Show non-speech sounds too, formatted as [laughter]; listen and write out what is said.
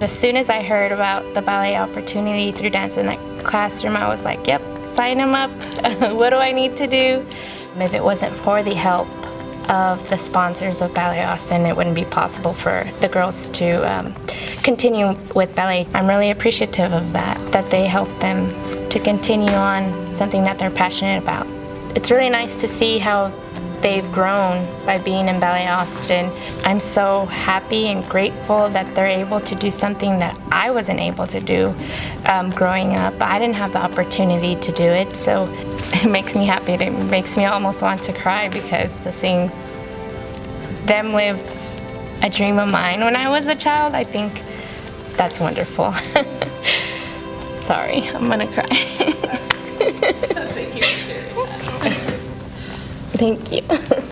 As soon as I heard about the ballet opportunity through Dance in the Classroom, I was like, yep, sign them up. [laughs] what do I need to do? If it wasn't for the help of the sponsors of Ballet Austin, it wouldn't be possible for the girls to um, continue with ballet. I'm really appreciative of that, that they help them to continue on something that they're passionate about. It's really nice to see how they've grown by being in Ballet Austin. I'm so happy and grateful that they're able to do something that I wasn't able to do um, growing up. I didn't have the opportunity to do it, so [laughs] it makes me happy. It makes me almost want to cry because the seeing them live a dream of mine when I was a child, I think that's wonderful. [laughs] Sorry, I'm gonna cry. [laughs] Thank you. Thank you. [laughs]